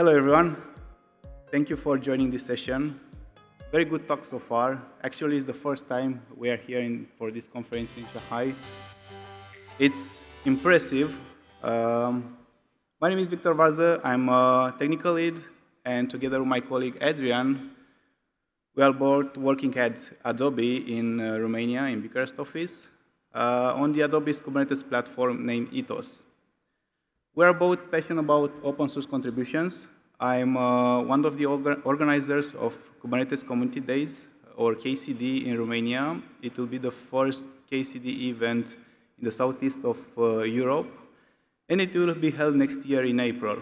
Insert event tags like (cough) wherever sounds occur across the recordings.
Hello, everyone. Thank you for joining this session. Very good talk so far. Actually, it's the first time we are here in, for this conference in Shanghai. It's impressive. Um, my name is Victor Varza. I'm a technical lead, and together with my colleague Adrian, we are both working at Adobe in uh, Romania, in Bucharest office, uh, on the Adobe's Kubernetes platform named Ethos. We are both passionate about open source contributions. I'm uh, one of the orga organizers of Kubernetes Community Days, or KCD in Romania. It will be the first KCD event in the southeast of uh, Europe, and it will be held next year in April.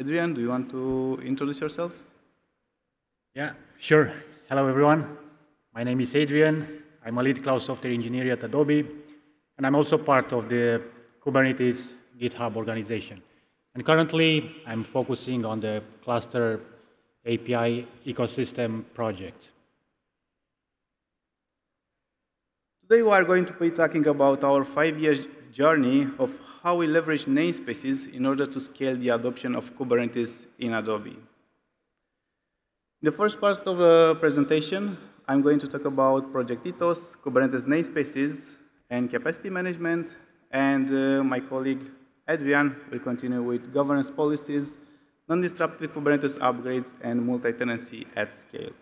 Adrian, do you want to introduce yourself? Yeah, sure. Hello, everyone. My name is Adrian. I'm a lead cloud software engineer at Adobe, and I'm also part of the Kubernetes GitHub organization. And currently, I'm focusing on the cluster API ecosystem project. Today, we are going to be talking about our five-year journey of how we leverage namespaces in order to scale the adoption of Kubernetes in Adobe. In the first part of the presentation, I'm going to talk about Project Ethos, Kubernetes namespaces, and capacity management, and uh, my colleague Adrian will continue with governance policies, non-disruptive Kubernetes upgrades, and multi-tenancy at scale.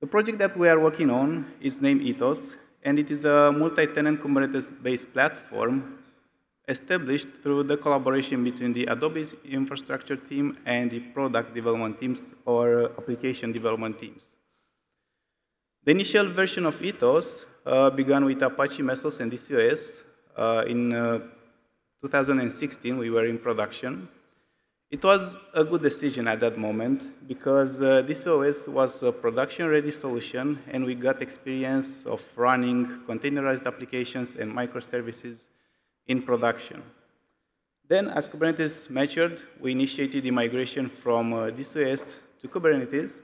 The project that we are working on is named Ethos, and it is a multi-tenant Kubernetes-based platform established through the collaboration between the Adobe's infrastructure team and the product development teams or application development teams. The initial version of Ethos uh, began with Apache Mesos and DCOS uh, in uh, 2016, we were in production. It was a good decision at that moment because uh, DCOS was a production-ready solution and we got experience of running containerized applications and microservices in production. Then, as Kubernetes matured, we initiated the migration from uh, OS to Kubernetes.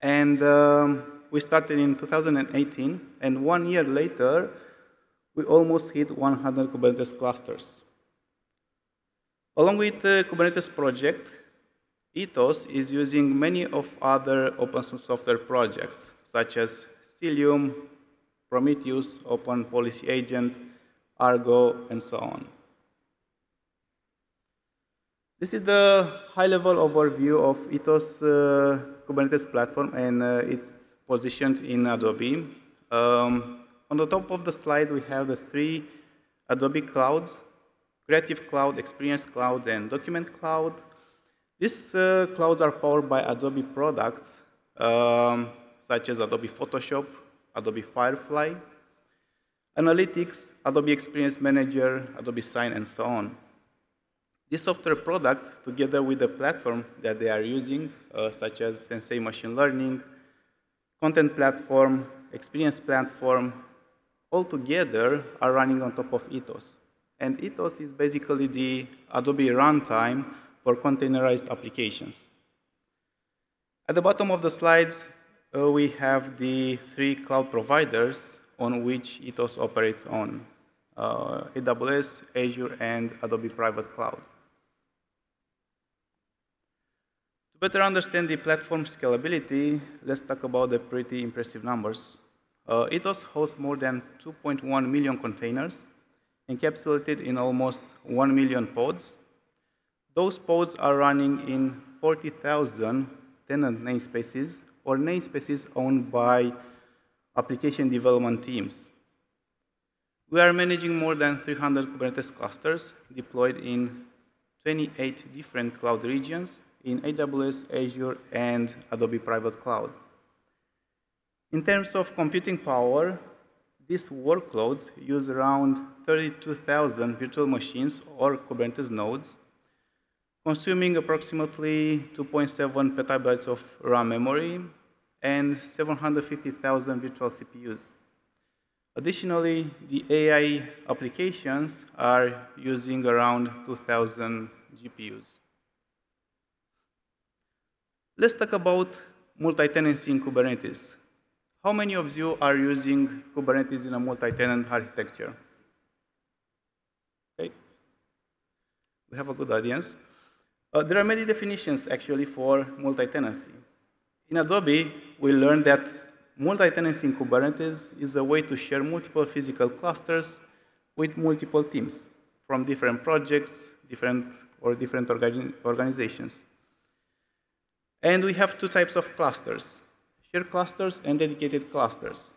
And um, we started in 2018, and one year later, we almost hit 100 Kubernetes clusters. Along with the Kubernetes project, Ethos is using many of other open source software projects, such as Cilium, Prometheus, Open Policy Agent, Argo, and so on. This is the high-level overview of Ethos uh, Kubernetes platform and uh, its positioned in Adobe. Um, on the top of the slide, we have the three Adobe clouds, Creative Cloud, Experience Cloud, and Document Cloud. These uh, clouds are powered by Adobe products, um, such as Adobe Photoshop, Adobe Firefly, Analytics, Adobe Experience Manager, Adobe Sign, and so on. These software products, together with the platform that they are using, uh, such as Sensei Machine Learning, Content Platform, Experience Platform, all together are running on top of Ethos. And Ethos is basically the Adobe runtime for containerized applications. At the bottom of the slides, uh, we have the three cloud providers on which Ethos operates on, uh, AWS, Azure, and Adobe Private Cloud. To better understand the platform scalability, let's talk about the pretty impressive numbers. Uh, Ethos hosts more than 2.1 million containers encapsulated in almost 1 million pods. Those pods are running in 40,000 tenant namespaces or namespaces owned by application development teams. We are managing more than 300 Kubernetes clusters deployed in 28 different cloud regions in AWS, Azure, and Adobe Private Cloud. In terms of computing power, these workloads use around 32,000 virtual machines or Kubernetes nodes, consuming approximately 2.7 petabytes of RAM memory and 750,000 virtual CPUs. Additionally, the AI applications are using around 2,000 GPUs. Let's talk about multi-tenancy in Kubernetes. How many of you are using Kubernetes in a multi-tenant architecture? Okay. We have a good audience. Uh, there are many definitions actually for multi-tenancy. In Adobe, we learned that multi-tenancy in Kubernetes is a way to share multiple physical clusters with multiple teams from different projects, different or different organi organizations. And we have two types of clusters, shared clusters and dedicated clusters,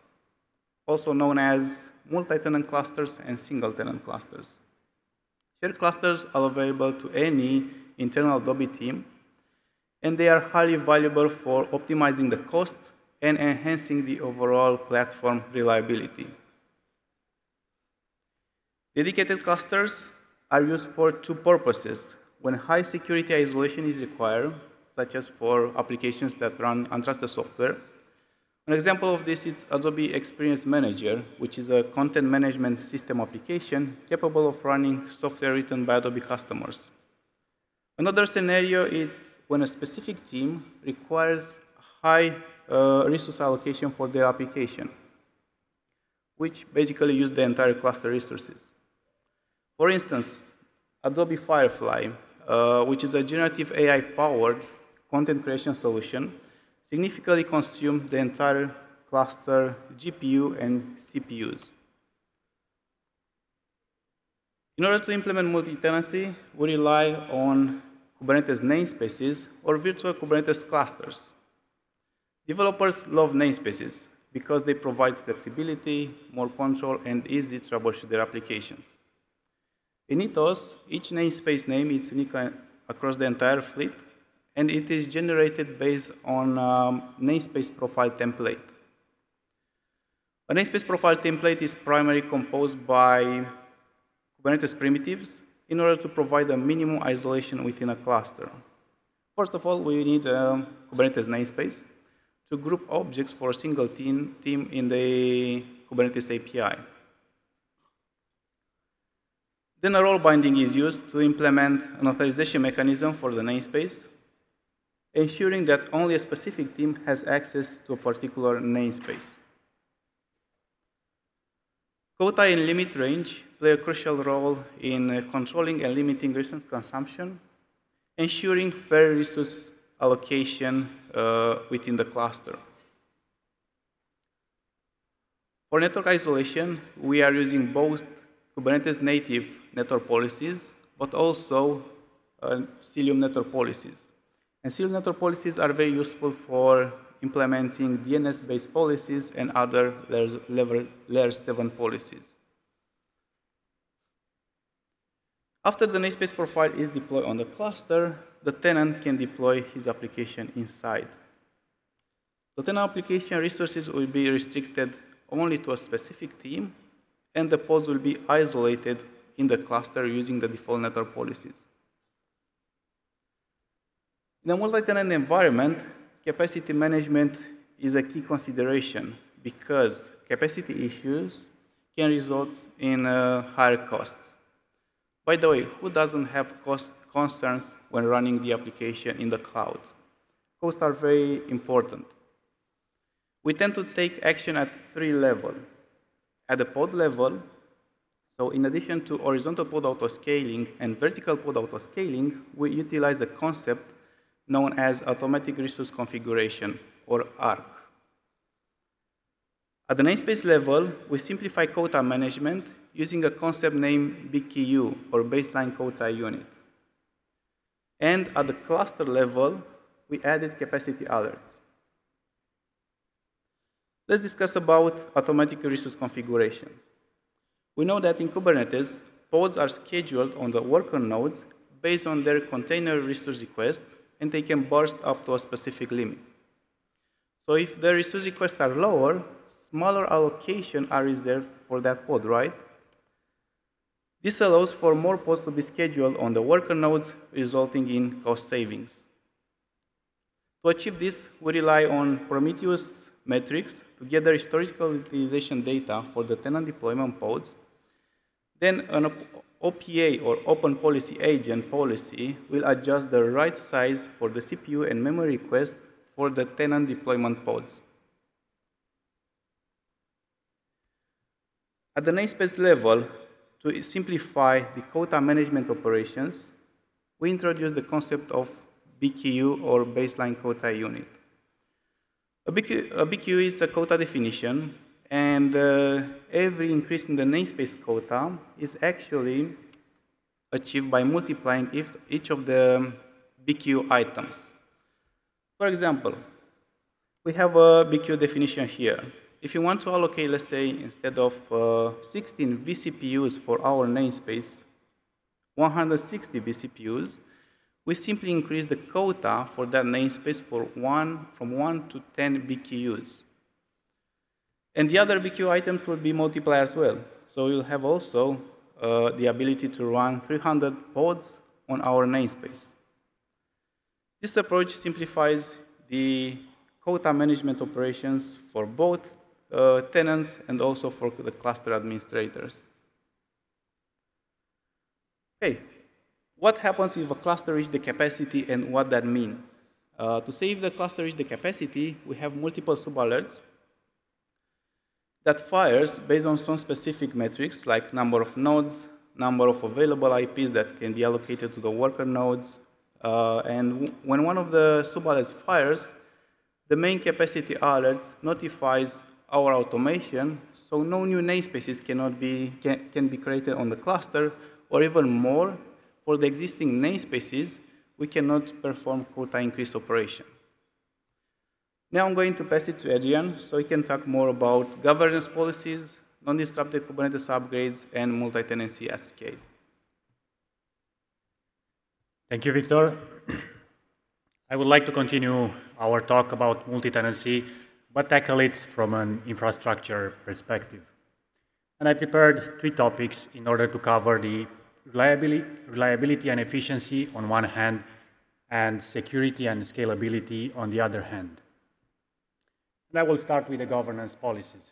also known as multi-tenant clusters and single-tenant clusters. Shared clusters are available to any internal Adobe team, and they are highly valuable for optimizing the cost and enhancing the overall platform reliability. Dedicated clusters are used for two purposes. When high security isolation is required, such as for applications that run untrusted software, an example of this is Adobe Experience Manager, which is a content management system application capable of running software written by Adobe customers. Another scenario is when a specific team requires high uh, resource allocation for their application, which basically use the entire cluster resources. For instance, Adobe Firefly, uh, which is a generative AI-powered content creation solution, significantly consume the entire cluster GPU and CPUs. In order to implement multi-tenancy, we rely on Kubernetes namespaces or virtual Kubernetes clusters. Developers love namespaces because they provide flexibility, more control, and easy to troubleshoot their applications. In Ethos, each namespace name is unique across the entire fleet, and it is generated based on um, namespace profile template. A namespace profile template is primarily composed by Kubernetes primitives in order to provide a minimum isolation within a cluster. First of all, we need a Kubernetes namespace to group objects for a single team, team in the Kubernetes API. Then a role binding is used to implement an authorization mechanism for the namespace ensuring that only a specific team has access to a particular namespace. Quota and limit range play a crucial role in uh, controlling and limiting resource consumption, ensuring fair resource allocation uh, within the cluster. For network isolation, we are using both Kubernetes native network policies, but also uh, Cilium network policies. And network policies are very useful for implementing DNS-based policies and other layer, layer 7 policies. After the namespace profile is deployed on the cluster, the tenant can deploy his application inside. The tenant application resources will be restricted only to a specific team, and the pods will be isolated in the cluster using the default network policies. In a multi-tenant environment, capacity management is a key consideration because capacity issues can result in uh, higher costs. By the way, who doesn't have cost concerns when running the application in the cloud? Costs are very important. We tend to take action at three levels. At the pod level, so in addition to horizontal pod autoscaling and vertical pod autoscaling, we utilize a concept known as Automatic Resource Configuration, or ARC. At the namespace level, we simplify quota management using a concept named BQU, or Baseline Quota Unit. And at the cluster level, we added capacity alerts. Let's discuss about automatic resource configuration. We know that in Kubernetes, pods are scheduled on the worker nodes based on their container resource requests and they can burst up to a specific limit. So if the resource requests are lower, smaller allocations are reserved for that pod, right? This allows for more pods to be scheduled on the worker nodes, resulting in cost savings. To achieve this, we rely on Prometheus metrics to gather historical utilization data for the tenant deployment pods, then OPA or Open Policy Agent policy will adjust the right size for the CPU and memory request for the tenant deployment pods. At the namespace level, to simplify the quota management operations, we introduced the concept of BQU or baseline quota unit. A BQU, a BQU is a quota definition, and uh, every increase in the namespace quota is actually achieved by multiplying each of the BQ items. For example, we have a BQ definition here. If you want to allocate, let's say, instead of uh, 16 vCPUs for our namespace, 160 vCPUs, we simply increase the quota for that namespace for one, from 1 to 10 BQUs. And the other BQ items will be multiplied as well. So you'll have also uh, the ability to run 300 pods on our namespace. This approach simplifies the quota management operations for both uh, tenants and also for the cluster administrators. Okay, what happens if a cluster reaches the capacity and what that means? Uh, to if the cluster reaches the capacity, we have multiple sub-alerts that fires based on some specific metrics like number of nodes, number of available IPs that can be allocated to the worker nodes. Uh, and when one of the sub-alerts fires, the main capacity alerts notifies our automation, so no new namespaces cannot be, can, can be created on the cluster, or even more, for the existing namespaces, we cannot perform quota increase operation. Now I'm going to pass it to Adrian so he can talk more about governance policies, non-disruptive Kubernetes upgrades, and multi-tenancy at scale. Thank you, Victor. (clears throat) I would like to continue our talk about multi-tenancy, but tackle it from an infrastructure perspective. And I prepared three topics in order to cover the reliability, reliability and efficiency on one hand, and security and scalability on the other hand. And I will start with the governance policies.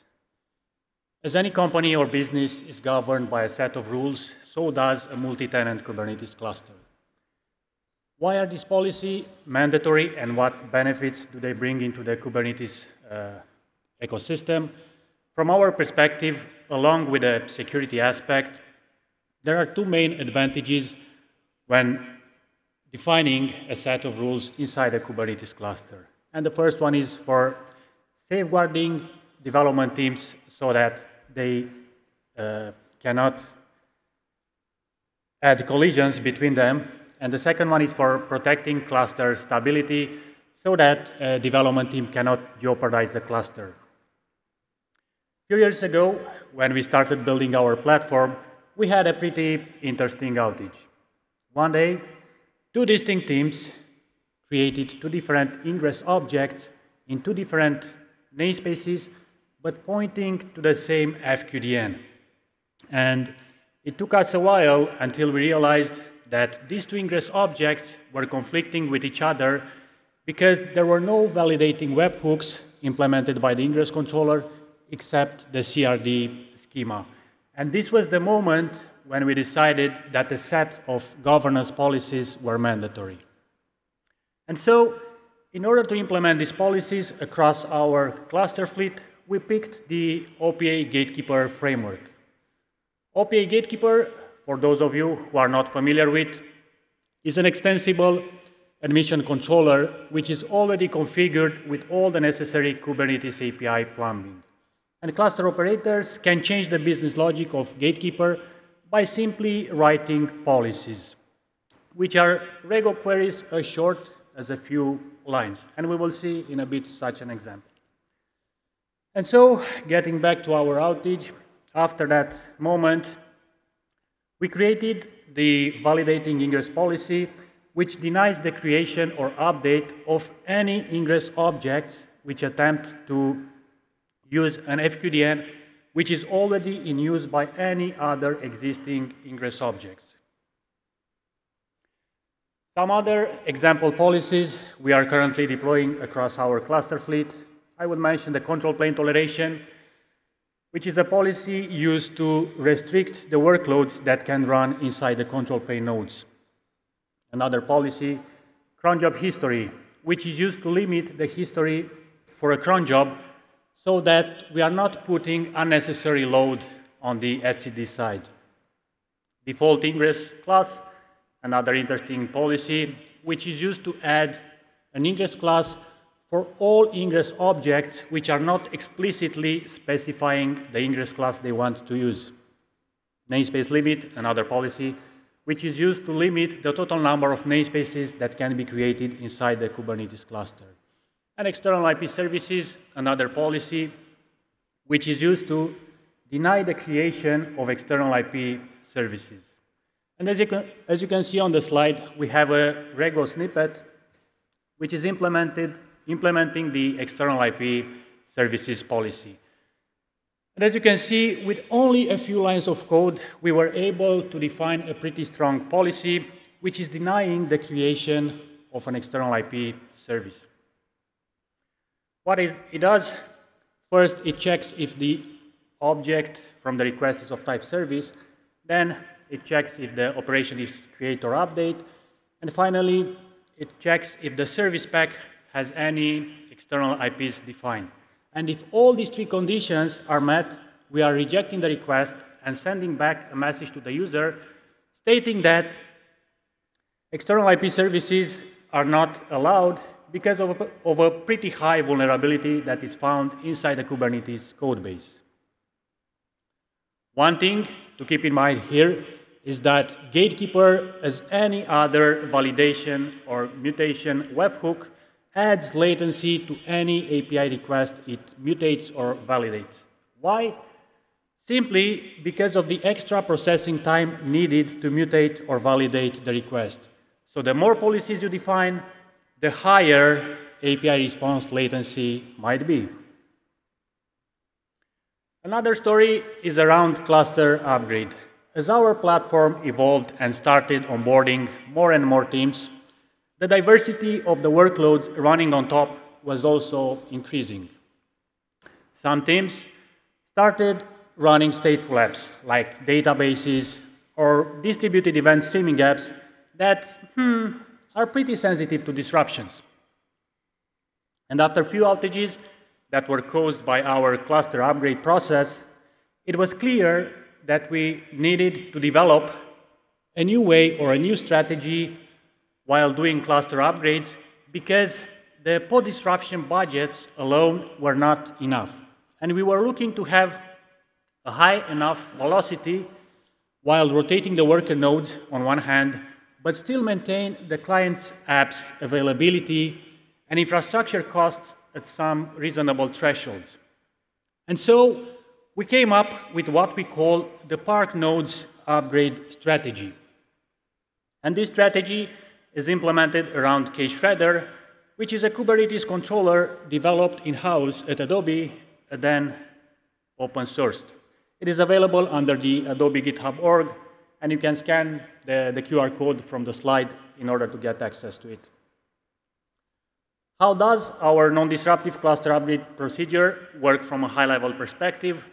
As any company or business is governed by a set of rules, so does a multi-tenant Kubernetes cluster. Why are these policies mandatory and what benefits do they bring into the Kubernetes uh, ecosystem? From our perspective, along with the security aspect, there are two main advantages when defining a set of rules inside a Kubernetes cluster. And the first one is for safeguarding development teams so that they uh, cannot add collisions between them. And the second one is for protecting cluster stability so that a development team cannot jeopardize the cluster. A few years ago, when we started building our platform, we had a pretty interesting outage. One day, two distinct teams created two different ingress objects in two different namespaces, but pointing to the same FQDN. And it took us a while until we realized that these two ingress objects were conflicting with each other because there were no validating webhooks implemented by the ingress controller except the CRD schema. And this was the moment when we decided that a set of governance policies were mandatory. And so in order to implement these policies across our cluster fleet, we picked the OPA Gatekeeper framework. OPA Gatekeeper, for those of you who are not familiar with, is an extensible admission controller which is already configured with all the necessary Kubernetes API plumbing. And cluster operators can change the business logic of Gatekeeper by simply writing policies, which are Rego queries as short as a few lines. And we will see in a bit such an example. And so, getting back to our outage, after that moment, we created the validating ingress policy, which denies the creation or update of any ingress objects which attempt to use an FQDN which is already in use by any other existing ingress objects. Some other example policies we are currently deploying across our cluster fleet. I would mention the control plane toleration, which is a policy used to restrict the workloads that can run inside the control plane nodes. Another policy, cron job history, which is used to limit the history for a cron job so that we are not putting unnecessary load on the etcd side. Default ingress class another interesting policy, which is used to add an ingress class for all ingress objects which are not explicitly specifying the ingress class they want to use. Namespace limit, another policy, which is used to limit the total number of namespaces that can be created inside the Kubernetes cluster. And external IP services, another policy, which is used to deny the creation of external IP services. And as you, can, as you can see on the slide, we have a Rego snippet, which is implemented, implementing the external IP services policy. And as you can see, with only a few lines of code, we were able to define a pretty strong policy, which is denying the creation of an external IP service. What it does, first it checks if the object from the request is of type service, then it checks if the operation is create or update, and finally, it checks if the service spec has any external IPs defined. And if all these three conditions are met, we are rejecting the request and sending back a message to the user stating that external IP services are not allowed because of a, of a pretty high vulnerability that is found inside the Kubernetes codebase. One thing to keep in mind here is that Gatekeeper, as any other validation or mutation webhook, adds latency to any API request it mutates or validates. Why? Simply because of the extra processing time needed to mutate or validate the request. So the more policies you define, the higher API response latency might be. Another story is around cluster upgrade. As our platform evolved and started onboarding more and more teams, the diversity of the workloads running on top was also increasing. Some teams started running stateful apps like databases or distributed event streaming apps that hmm, are pretty sensitive to disruptions. And after a few outages that were caused by our cluster upgrade process, it was clear that we needed to develop a new way or a new strategy while doing cluster upgrades because the pod disruption budgets alone were not enough. And we were looking to have a high enough velocity while rotating the worker nodes on one hand, but still maintain the client's app's availability and infrastructure costs at some reasonable thresholds. And so we came up with what we call the Park Nodes upgrade strategy. And this strategy is implemented around KShredder, which is a Kubernetes controller developed in-house at Adobe and then open sourced. It is available under the Adobe GitHub org, and you can scan the, the QR code from the slide in order to get access to it. How does our non-disruptive cluster upgrade procedure work from a high-level perspective?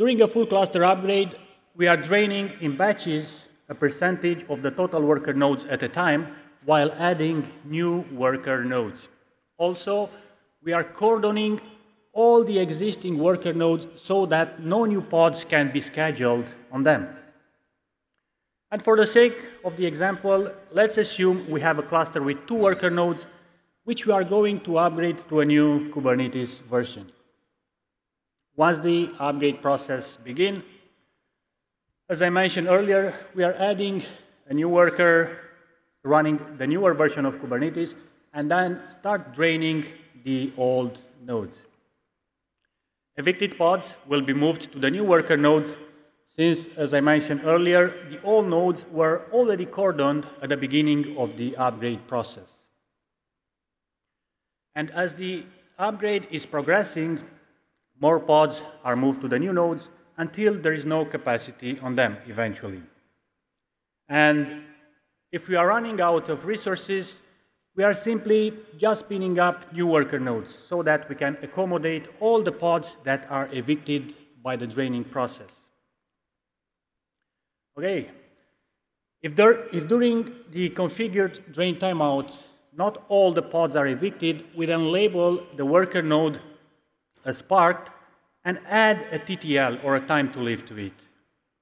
During a full cluster upgrade, we are draining in batches a percentage of the total worker nodes at a time while adding new worker nodes. Also, we are cordoning all the existing worker nodes so that no new pods can be scheduled on them. And for the sake of the example, let's assume we have a cluster with two worker nodes, which we are going to upgrade to a new Kubernetes version. Once the upgrade process begins, as I mentioned earlier, we are adding a new worker running the newer version of Kubernetes and then start draining the old nodes. Evicted pods will be moved to the new worker nodes since, as I mentioned earlier, the old nodes were already cordoned at the beginning of the upgrade process. And as the upgrade is progressing, more pods are moved to the new nodes until there is no capacity on them eventually. And if we are running out of resources, we are simply just spinning up new worker nodes so that we can accommodate all the pods that are evicted by the draining process. Okay, if, there, if during the configured drain timeout, not all the pods are evicted, we then label the worker node as parked and add a TTL or a time to live to it.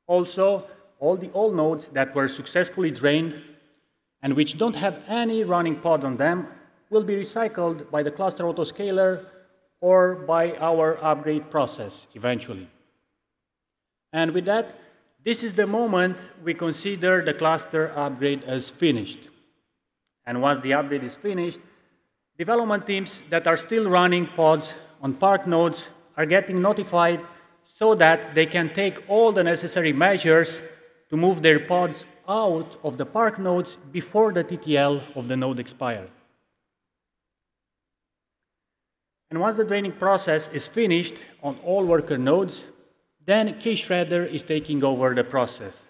Also, all the old nodes that were successfully drained and which don't have any running pod on them will be recycled by the cluster autoscaler or by our upgrade process eventually. And with that, this is the moment we consider the cluster upgrade as finished. And once the upgrade is finished, development teams that are still running pods on park nodes are getting notified so that they can take all the necessary measures to move their pods out of the park nodes before the TTL of the node expires. And once the draining process is finished on all worker nodes, then KShredder is taking over the process.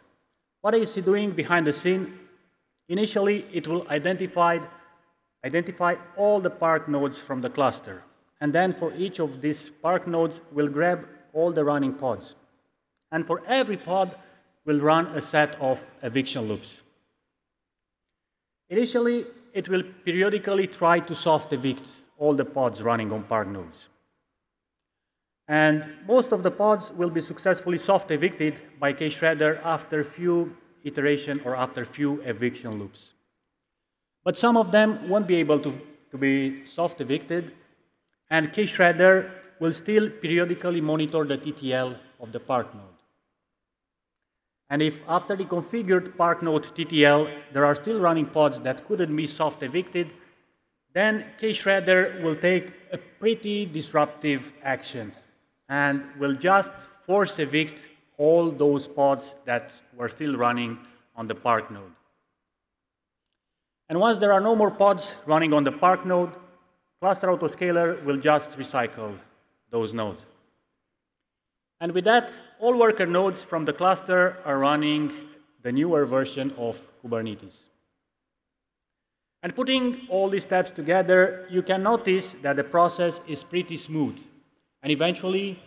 What is it doing behind the scene? Initially, it will identify, identify all the park nodes from the cluster. And then for each of these park nodes, we'll grab all the running pods. And for every pod, we'll run a set of eviction loops. Initially, it will periodically try to soft evict all the pods running on park nodes. And most of the pods will be successfully soft evicted by KShredder after a few iteration or after few eviction loops. But some of them won't be able to, to be soft evicted, and KShredder will still periodically monitor the TTL of the park node. And if after the configured park node TTL, there are still running pods that couldn't be soft evicted, then KShredder will take a pretty disruptive action and will just force evict all those pods that were still running on the park node. And once there are no more pods running on the park node, Cluster Autoscaler will just recycle those nodes. And with that, all worker nodes from the cluster are running the newer version of Kubernetes. And putting all these steps together, you can notice that the process is pretty smooth. And eventually,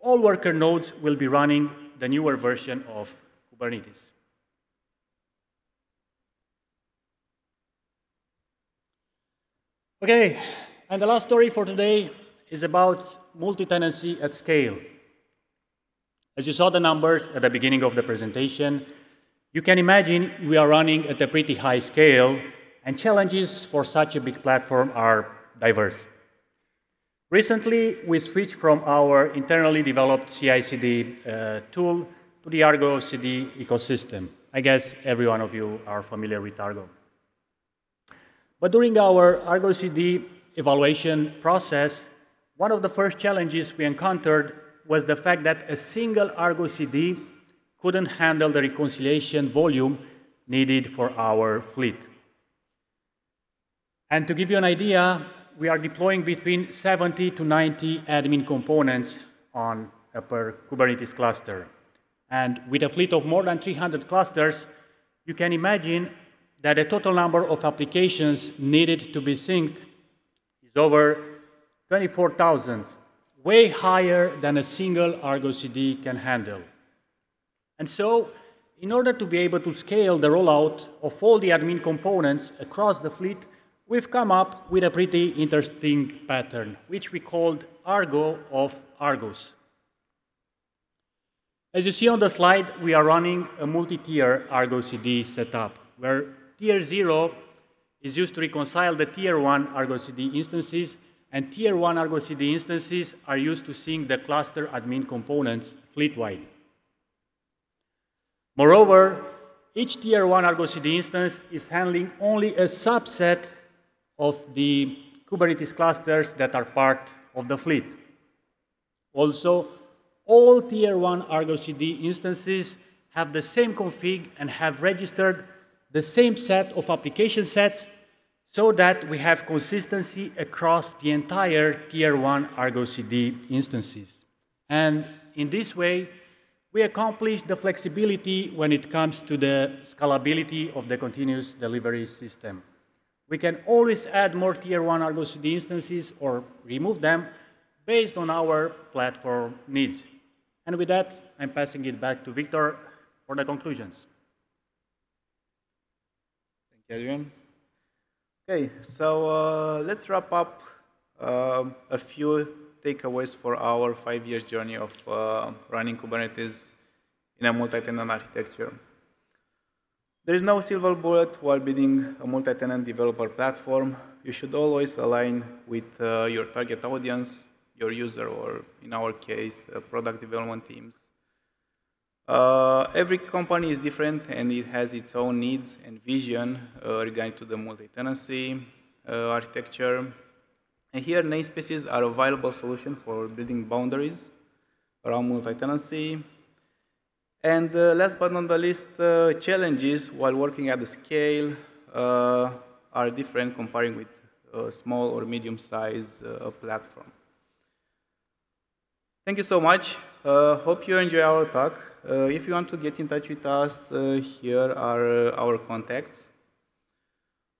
all worker nodes will be running the newer version of Kubernetes. Okay, and the last story for today is about multi-tenancy at scale. As you saw the numbers at the beginning of the presentation, you can imagine we are running at a pretty high scale, and challenges for such a big platform are diverse. Recently, we switched from our internally developed CI/CD uh, tool to the Argo CD ecosystem. I guess every one of you are familiar with Argo. But during our Argo CD evaluation process, one of the first challenges we encountered was the fact that a single Argo CD couldn't handle the reconciliation volume needed for our fleet. And to give you an idea, we are deploying between 70 to 90 admin components on a per Kubernetes cluster. And with a fleet of more than 300 clusters, you can imagine that the total number of applications needed to be synced is over 24,000, way higher than a single Argo CD can handle. And so, in order to be able to scale the rollout of all the admin components across the fleet, we've come up with a pretty interesting pattern, which we called Argo of Argos. As you see on the slide, we are running a multi-tier Argo CD setup, where tier 0 is used to reconcile the tier 1 Argo CD instances, and tier 1 Argo CD instances are used to sync the cluster admin components fleet-wide. Moreover, each tier 1 Argo CD instance is handling only a subset of the Kubernetes clusters that are part of the fleet. Also, all tier 1 Argo CD instances have the same config and have registered the same set of application sets so that we have consistency across the entire tier 1 Argo CD instances. And in this way, we accomplish the flexibility when it comes to the scalability of the continuous delivery system. We can always add more tier 1 Argo CD instances or remove them based on our platform needs. And with that, I'm passing it back to Victor for the conclusions. Thank you, Adrian. Okay, so uh, let's wrap up uh, a few takeaways for our five-year journey of uh, running Kubernetes in a multi-tenant architecture. There is no silver bullet while building a multi-tenant developer platform. You should always align with uh, your target audience, your user, or in our case, uh, product development teams. Uh, every company is different and it has its own needs and vision uh, regarding to the multi-tenancy uh, architecture. And here, namespaces are a viable solution for building boundaries around multi-tenancy and uh, last but not the least, uh, challenges while working at the scale uh, are different comparing with a small or medium-sized platform. Thank you so much. Uh, hope you enjoy our talk. Uh, if you want to get in touch with us, here are our contacts.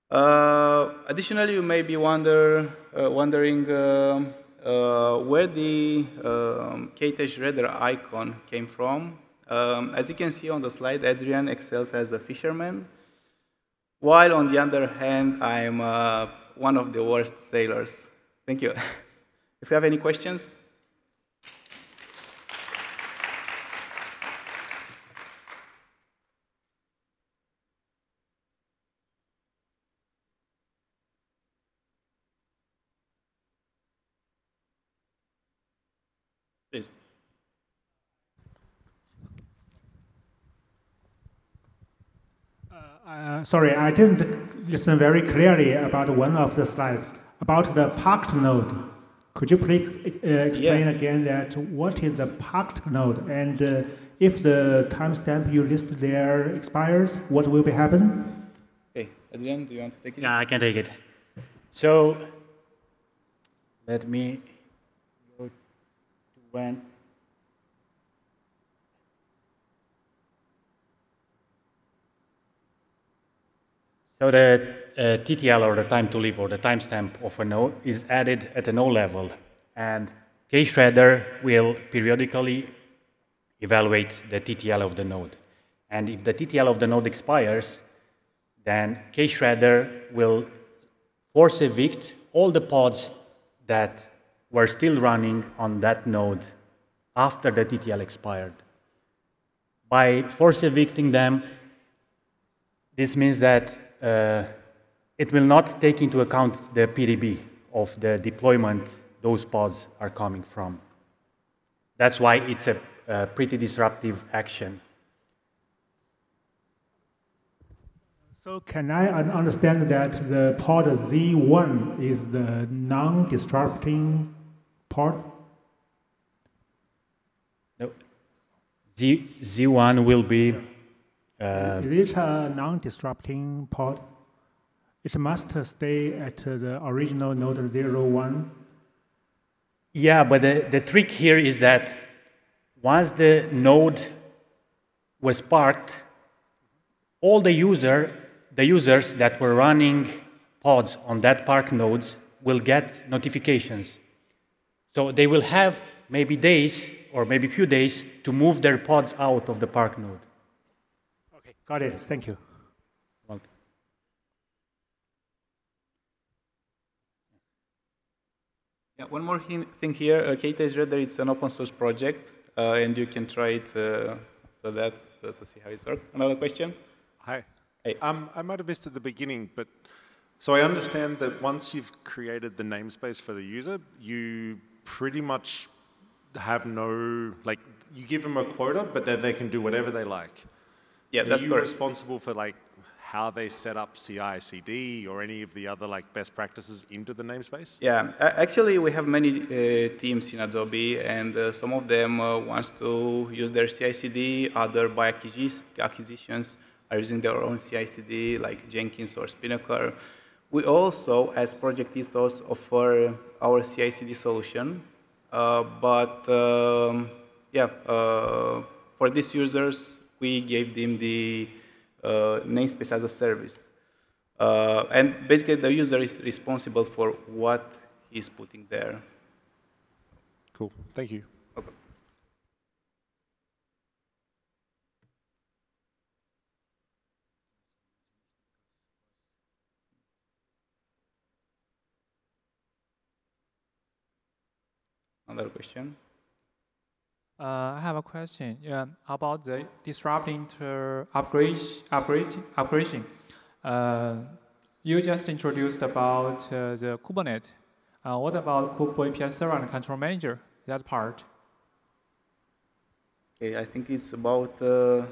additionally, you may be wonder, wondering where the um, K-Shredder icon came from. Um, as you can see on the slide, Adrian excels as a fisherman, while on the other hand, I'm uh, one of the worst sailors. Thank you. (laughs) if you have any questions, Uh, sorry, I didn't listen very clearly about one of the slides about the parked node. Could you please uh, explain yeah. again that what is the parked node and uh, if the timestamp you list there expires, what will be happen? Okay, Adrian, do you want to take it? Yeah, I can take it. So let me go to when So the uh, TTL or the time to live or the timestamp of a node is added at a node level. And K-Shredder will periodically evaluate the TTL of the node. And if the TTL of the node expires, then K-Shredder will force evict all the pods that were still running on that node after the TTL expired. By force evicting them, this means that Uh, it will not take into account the PDB of the deployment those pods are coming from. That's why it's a, a pretty disruptive action. So can I understand that the pod Z1 is the non-disrupting pod? No. Z, Z1 will be uh, Is it a non-disrupting pod? It must stay at the original node 01? Yeah, but the, the trick here is that once the node was parked, all the user, the users that were running pods on that park nodes will get notifications. So they will have maybe days or maybe few days to move their pods out of the park node. Got it. Thank you. Welcome. Yeah, one more thing here. Uh, K-Shredder is an open source project, uh, and you can try it uh, after that to, to, see how it works. Another question? Hi. Hey. Um, I might have missed at the beginning, but so I understand that once you've created the namespace for the user, you pretty much have no, like, you give them a quota, but then they can do whatever they like. Yeah, Are that's you correct. responsible for like how they set up CI/CD or any of the other like best practices into the namespace? Yeah, actually, we have many uh, teams in Adobe, and uh, some of them uh, wants to use their CI/CD. Other by acquisitions are using their own CI/CD, like Jenkins or Spinnaker. We also, as Project Ethos, offer our CI/CD solution, uh, but um, yeah, uh, for these users, we gave them the uh, namespace as a service. Uh, and basically, the user is responsible for what he's putting there. Cool. Thank you. Okay. Another question? Uh, I have a question yeah, about the disrupting upgrade, upgrade, upgrading. Uh, you just introduced about uh, the Kubernetes. Uh, what about Kubernetes API server and control manager, that part? Okay, I think it's about uh,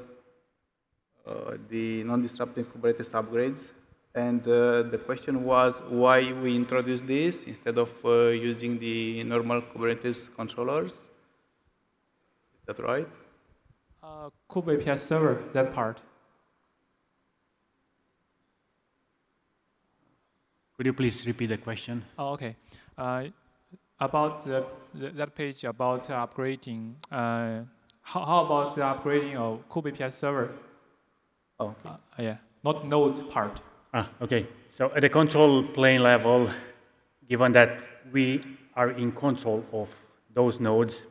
uh, the non-disruptive Kubernetes upgrades. And the question was why we introduced this instead of using the normal Kubernetes controllers. Is that right? Uh, Kube API server, that part. Could you please repeat the question? Oh, okay. Uh, about the, the, that page about upgrading, uh, how, how, about the upgrading of Kube API server? Oh, okay. Uh, yeah, not node part. Ah, okay. So at the control plane level, given that we are in control of those nodes,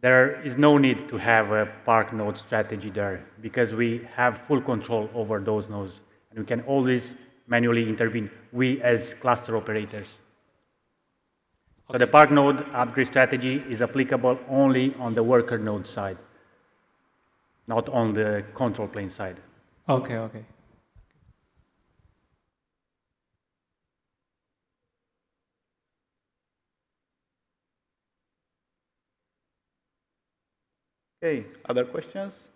there is no need to have a park node strategy there because we have full control over those nodes and we can always manually intervene, we as cluster operators. Okay. So the park node upgrade strategy is applicable only on the worker node side, not on the control plane side. Okay, okay. Okay, other questions?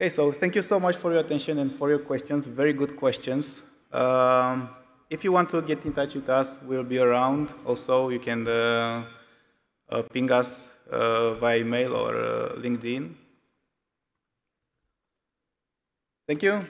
Okay, so thank you so much for your attention and for your questions. Very good questions. Um, if you want to get in touch with us, we'll be around. Also, you can uh, uh, ping us uh, via email or uh, LinkedIn. Thank you.